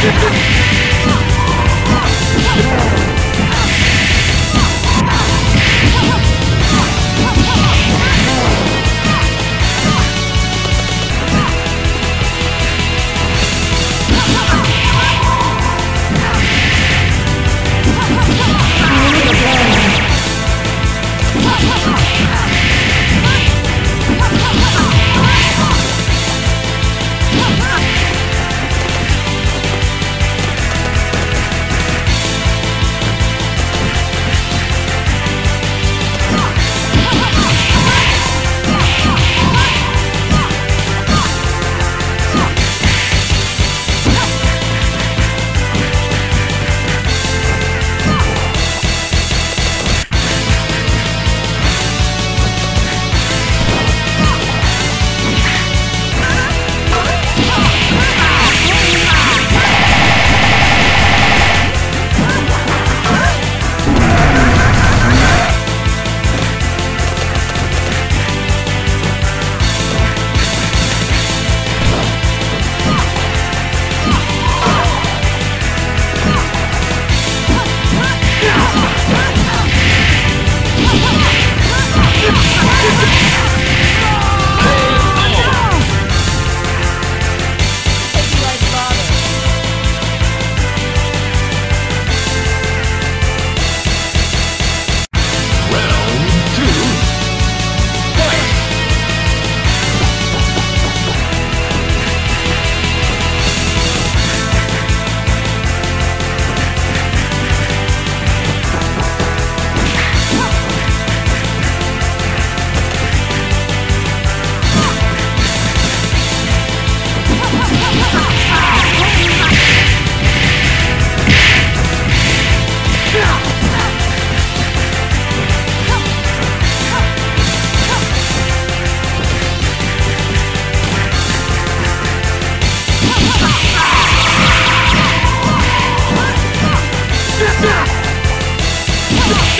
Let's go.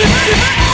Ha ha ha!